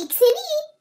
Big City.